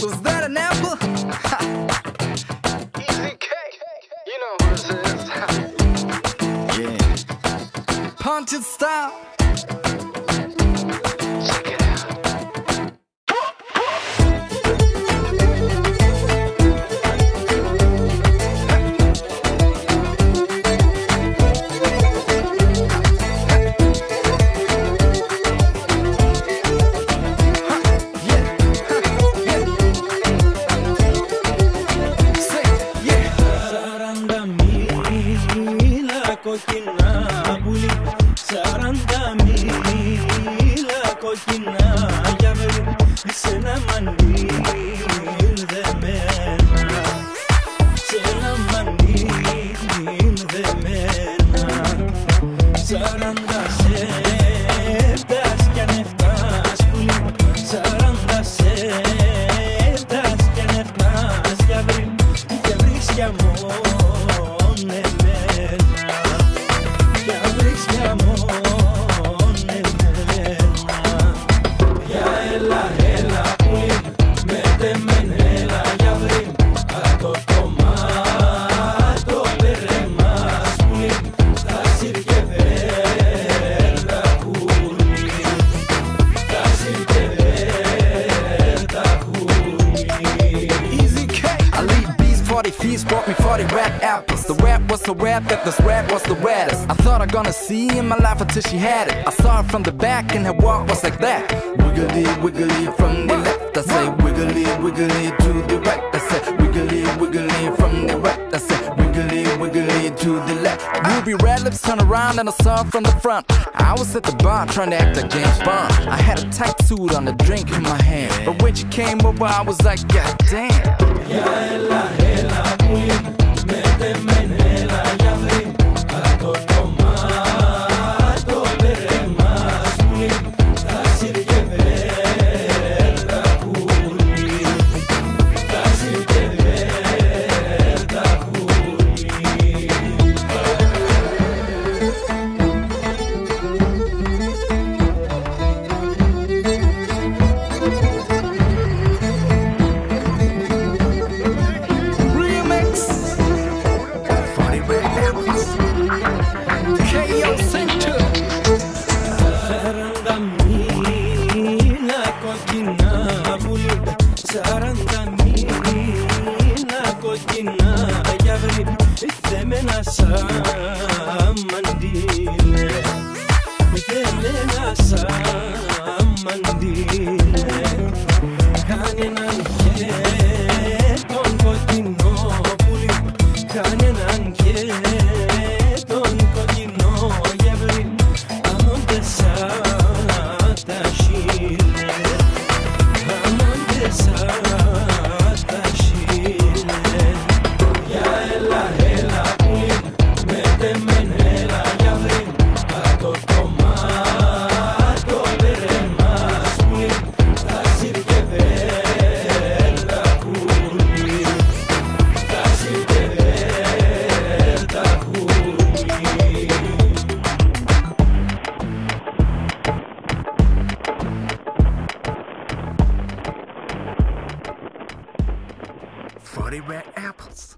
Was that an apple? Μίλα κοκκινά πουλί Σαράντα μίλα κοκκινά για βρει σε ένα μαντήλ δεμένα Σε ένα μαντήλ δεμένα Σαράντα σέπτας κι αν εφτάς πουλί. Σαράντα σέπτας κι αν εφτάς για βρει και βρεις για μόνο 40 feet, brought me 40 rap apples. The rap was the rap that this rap was the raddest. I thought I gonna see in my life until she had it. I saw her from the back and her walk was like that. Wiggly, wiggly from the left. I say wiggly, wiggly to the right. I say wiggly, wiggly from the right. I say wiggly, wiggly to the left. Ruby red lips turn around and I saw from the front. I was at the bar trying to act like James Bond. I had a tight suit on, a drink in my hand. But when she came over, I was like, God damn. Σαράντα μίλα κοκκινά για βρει Θέμενα σαν μαντήλες. Θέμενα σαν μαντήλες. Κάνει έναν to her. Furry red apples.